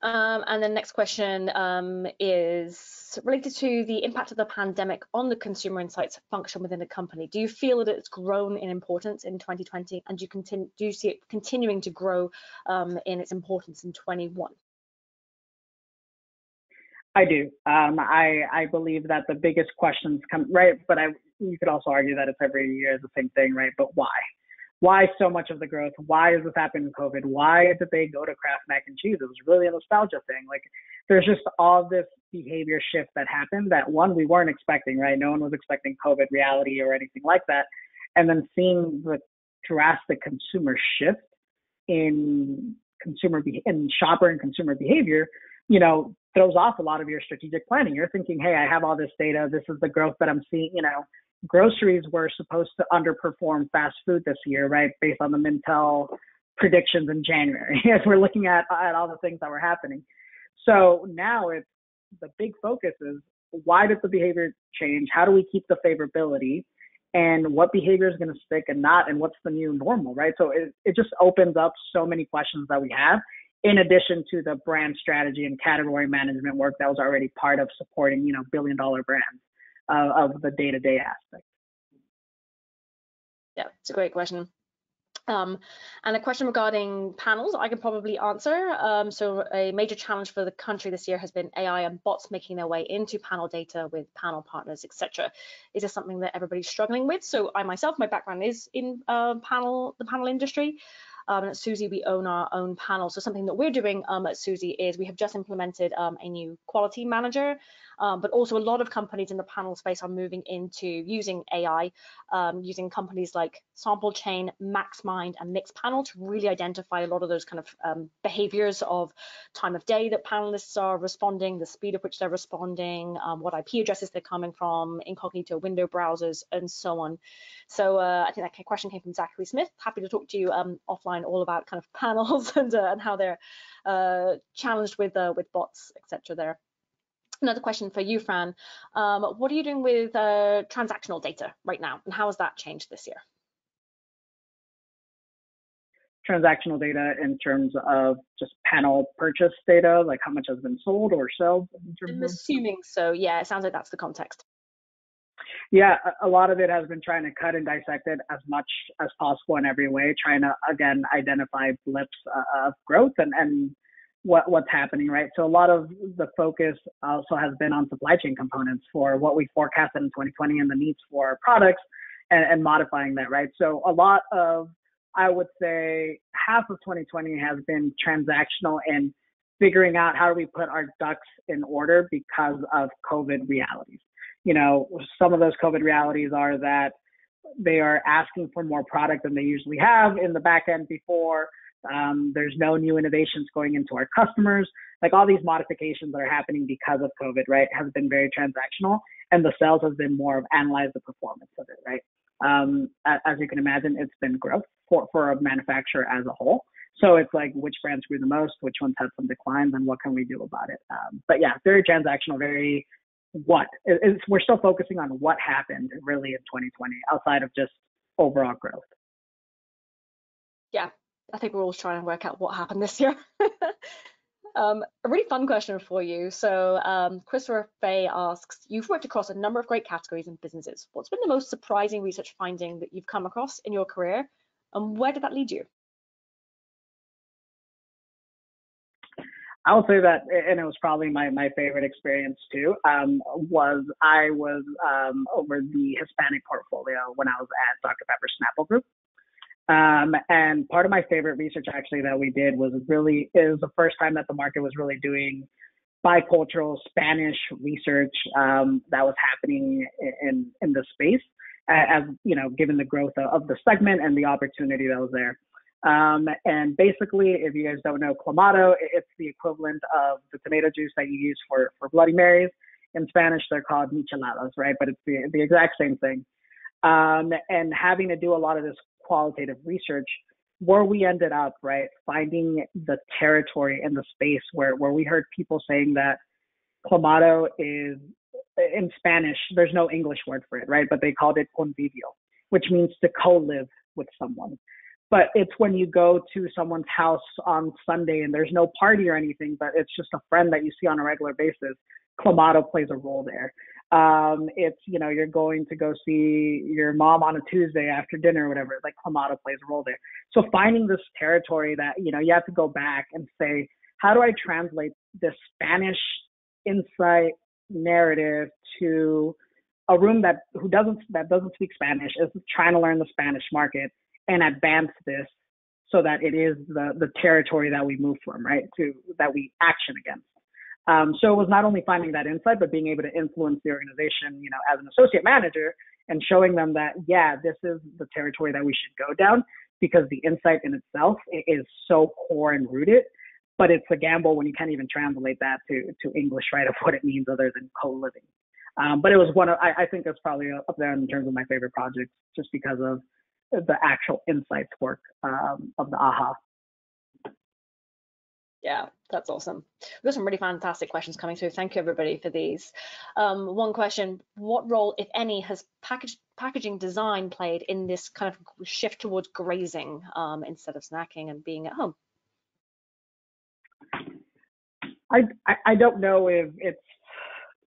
Um, and the next question um, is related to the impact of the pandemic on the consumer insights function within the company. Do you feel that it's grown in importance in 2020 and do you, continue, do you see it continuing to grow um, in its importance in 21? I do. Um, I, I believe that the biggest questions come, right, but I, you could also argue that it's every year the same thing, right? But why? Why so much of the growth? Why is this happening in COVID? Why did they go to Kraft mac and cheese? It was really a nostalgia thing. Like there's just all this behavior shift that happened that one we weren't expecting, right? No one was expecting COVID reality or anything like that. And then seeing the drastic consumer shift in consumer be- in shopper and consumer behavior, you know, throws off a lot of your strategic planning. You're thinking, hey, I have all this data. This is the growth that I'm seeing. You know, groceries were supposed to underperform fast food this year, right? Based on the Mintel predictions in January, as we're looking at, at all the things that were happening. So now it's the big focus is why did the behavior change? How do we keep the favorability? And what behavior is going to stick and not, and what's the new normal, right? So it, it just opens up so many questions that we have, in addition to the brand strategy and category management work that was already part of supporting, you know, billion dollar brands of the day-to-day aspect? Yeah, it's a great question. Um, and a question regarding panels, I can probably answer. Um, so a major challenge for the country this year has been AI and bots making their way into panel data with panel partners, etc. Is this something that everybody's struggling with? So I myself, my background is in uh, panel, the panel industry. Um, at Suzy, we own our own panel. So something that we're doing um, at Suzy is we have just implemented um, a new quality manager um, but also a lot of companies in the panel space are moving into using AI, um, using companies like Sample Chain, MaxMind, and Mixpanel to really identify a lot of those kind of um, behaviors of time of day that panelists are responding, the speed at which they're responding, um, what IP addresses they're coming from, incognito window browsers, and so on. So uh, I think that question came from Zachary Smith. Happy to talk to you um, offline all about kind of panels and, uh, and how they're uh, challenged with uh, with bots, etc. There another question for you, Fran. Um, what are you doing with uh, transactional data right now, and how has that changed this year? Transactional data in terms of just panel purchase data, like how much has been sold or sold? I'm assuming so. Yeah, it sounds like that's the context. Yeah, a lot of it has been trying to cut and dissect it as much as possible in every way, trying to again identify blips uh, of growth and and what what's happening, right? So a lot of the focus also has been on supply chain components for what we forecasted in 2020 and the needs for products and, and modifying that, right? So a lot of I would say half of 2020 has been transactional and figuring out how do we put our ducks in order because of COVID realities. You know, some of those COVID realities are that they are asking for more product than they usually have in the back end before um, there's no new innovations going into our customers. Like all these modifications that are happening because of COVID, right, has been very transactional, and the sales has been more of analyze the performance of it, right. um, as you can imagine, it's been growth for, for a manufacturer as a whole. So it's like which brands grew the most, which ones had some declines, and what can we do about it? Um, but yeah, very transactional, very what. It's, we're still focusing on what happened really in 2020 outside of just overall growth. Yeah, I think we're all trying to work out what happened this year. um, a really fun question for you. So um, Christopher Fay asks, you've worked across a number of great categories and businesses. What's been the most surprising research finding that you've come across in your career and where did that lead you? I'll say that, and it was probably my, my favorite experience too, um, was I was um, over the Hispanic portfolio when I was at Dr. Pepper Snapple Group. Um, and part of my favorite research actually that we did was really, it was the first time that the market was really doing bicultural Spanish research um, that was happening in, in the space as, you know, given the growth of the segment and the opportunity that was there. Um, and basically, if you guys don't know Clamato, it's the equivalent of the tomato juice that you use for, for Bloody Marys. In Spanish, they're called micheladas, right? But it's the, the exact same thing. Um, and having to do a lot of this qualitative research, where we ended up, right, finding the territory and the space where, where we heard people saying that Clamato is in Spanish, there's no English word for it, right? But they called it convivio, which means to co-live with someone but it's when you go to someone's house on Sunday and there's no party or anything, but it's just a friend that you see on a regular basis. Clamato plays a role there. Um, it's you know you're going to go see your mom on a Tuesday after dinner or whatever. Like Clamato plays a role there. So finding this territory that you know you have to go back and say, how do I translate this Spanish insight narrative to a room that who doesn't that doesn't speak Spanish is trying to learn the Spanish market and advance this so that it is the, the territory that we move from, right, to that we action against. Um, so it was not only finding that insight, but being able to influence the organization, you know, as an associate manager and showing them that, yeah, this is the territory that we should go down because the insight in itself is so core and rooted. But it's a gamble when you can't even translate that to, to English, right, of what it means other than co-living. Um, but it was one of, I, I think that's probably up there in terms of my favorite projects just because of the actual insights work um, of the AHA. Yeah, that's awesome. We've got some really fantastic questions coming through. Thank you, everybody, for these. Um, one question, what role, if any, has package, packaging design played in this kind of shift towards grazing um, instead of snacking and being at home? I, I, don't know if it's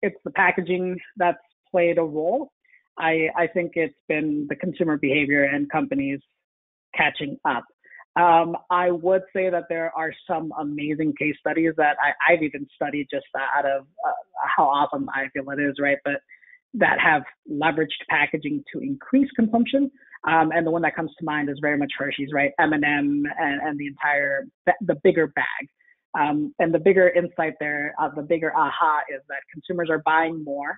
it's the packaging that's played a role. I, I think it's been the consumer behavior and companies catching up. Um, I would say that there are some amazing case studies that I, have even studied just out of uh, how awesome I feel it is, right? But that have leveraged packaging to increase consumption. Um, and the one that comes to mind is very much Hershey's, right? M&M and, and the entire, the bigger bag. Um, and the bigger insight there, uh, the bigger aha is that consumers are buying more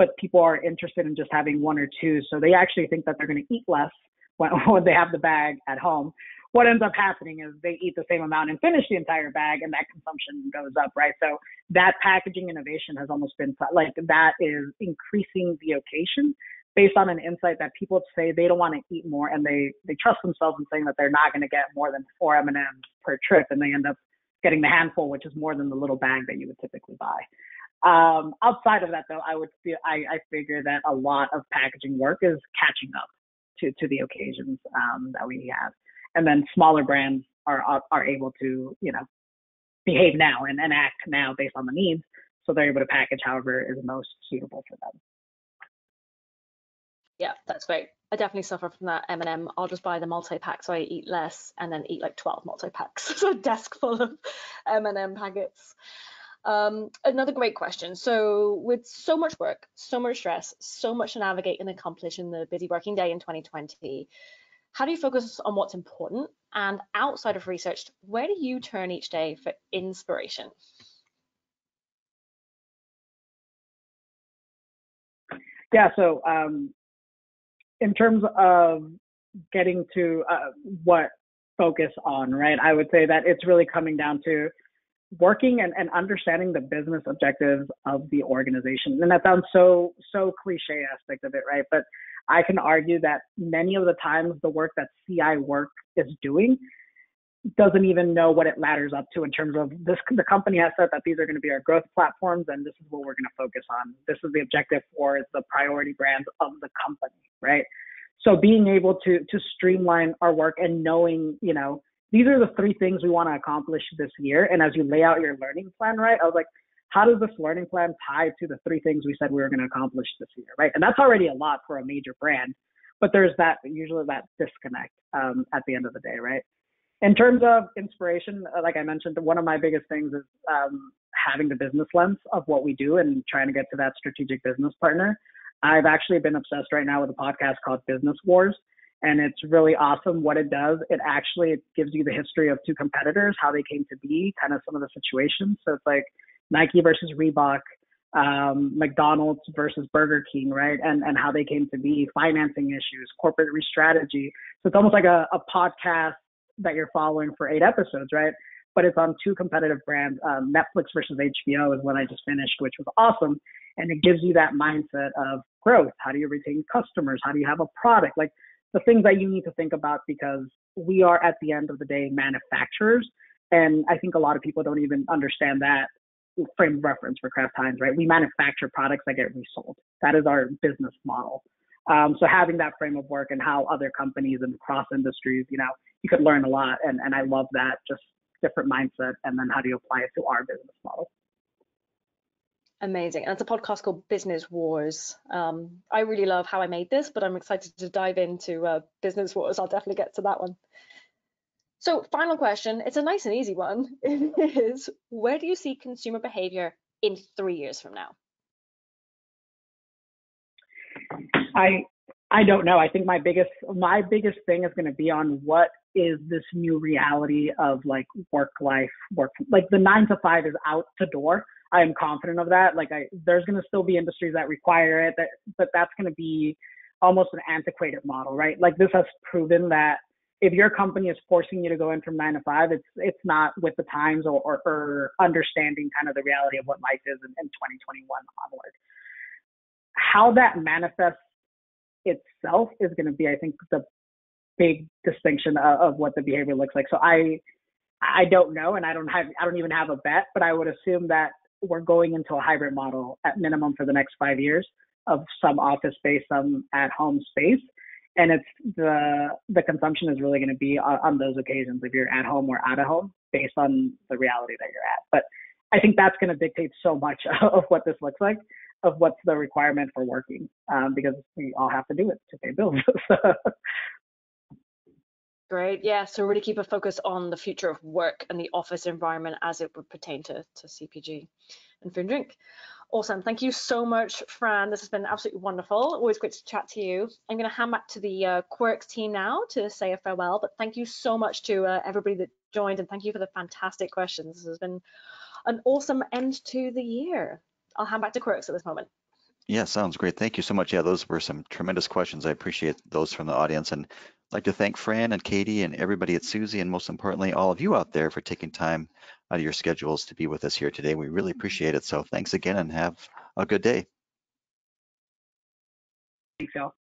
but people are interested in just having one or two. So they actually think that they're going to eat less when, when they have the bag at home. What ends up happening is they eat the same amount and finish the entire bag, and that consumption goes up, right? So that packaging innovation has almost been like that is increasing the occasion based on an insight that people say they don't want to eat more and they they trust themselves in saying that they're not going to get more than four M&Ms per trip and they end up getting the handful which is more than the little bag that you would typically buy. Um, outside of that, though, I would feel I, I figure that a lot of packaging work is catching up to to the occasions um, that we have, and then smaller brands are, are able to you know behave now and, and act now based on the needs, so they're able to package however is most suitable for them. Yeah, that's great. I definitely suffer from that M&M. I'll just buy the multi-pack so I eat less and then eat like 12 multi-packs. so a desk full of M&M packets. Um, another great question. So with so much work, so much stress, so much to navigate and accomplish in the busy working day in 2020, how do you focus on what's important? And outside of research, where do you turn each day for inspiration? Yeah, so um, in terms of getting to uh, what focus on, right, I would say that it's really coming down to working and, and understanding the business objectives of the organization. And that sounds so so cliche aspect of it, right? But I can argue that many of the times the work that CI work is doing doesn't even know what it ladders up to in terms of this the company has said that these are going to be our growth platforms and this is what we're going to focus on. This is the objective for the priority brands of the company right? So being able to to streamline our work and knowing you know these are the three things we want to accomplish this year. And as you lay out your learning plan right i was like how does this learning plan tie to the three things we said we were going to accomplish this year right and that's already a lot for a major brand but there's that usually that disconnect um, at the end of the day right in terms of inspiration, uh, like I mentioned, one of my biggest things is um, having the business lens of what we do and trying to get to that strategic business partner. I've actually been obsessed right now with a podcast called Business Wars, and it's really awesome what it does. It actually gives you the history of two competitors, how they came to be, kind of some of the situations. So it's like Nike versus Reebok, um, McDonald's versus Burger King, right? And and how they came to be, financing issues, corporate re-strategy. So it's almost like a, a podcast that you're following for eight episodes, right? But it's on two competitive brands. Um, Netflix versus HBO is what I just finished, which was awesome. And it gives you that mindset of growth. How do you retain customers? How do you have a product? Like the things that you need to think about because we are at the end of the day manufacturers. And I think a lot of people don't even understand that frame of reference for Kraft Heinz, right? We manufacture products that get resold. That is our business model. Um, so having that frame of work and how other companies and cross industries, you know, you could learn a lot. And, and I love that just different mindset. And then how do you apply it to our business model? Amazing. And it's a podcast called Business Wars. Um, I really love how I made this, but I'm excited to dive into uh, Business Wars. I'll definitely get to that one. So, final question. It's a nice and easy one. It is where do you see consumer behavior in three years from now? I I don't know. I think my biggest my biggest thing is going to be on what is this new reality of like work life work like the nine to five is out the door. I am confident of that. Like I there's going to still be industries that require it, that but that's going to be almost an antiquated model, right? Like this has proven that if your company is forcing you to go in from nine to five, it's it's not with the times or, or, or understanding kind of the reality of what life is in, in 2021 onward. How that manifests itself is going to be, I think, the big distinction of, of, what the behavior looks like. So I, I don't know, and I don't have, I don't even have a bet, but I would assume that we're going into a hybrid model at minimum for the next five years of some office space, some at home space. And it's the the consumption is really going to be on, on those occasions if you're at home or out of home based on the reality that you're at. But I think that's going to dictate so much of what this looks like of what's the requirement for working um, because we all have to do it to pay bills. Great. Yeah. So really keep a focus on the future of work and the office environment as it would pertain to, to CPG and food and drink. Awesome. Thank you so much, Fran. This has been absolutely wonderful. Always great to chat to you. I'm going to hand back to the uh, Quirk's team now to say a farewell, but thank you so much to uh, everybody that joined and thank you for the fantastic questions. This has been an awesome end to the year. I'll hand back to Quirk's at this moment. Yeah, sounds great. Thank you so much. Yeah, those were some tremendous questions. I appreciate those from the audience. And Like to thank Fran and Katie and everybody at Suzy, and most importantly, all of you out there for taking time out of your schedules to be with us here today. We really appreciate it. So thanks again and have a good day. Thanks, y'all.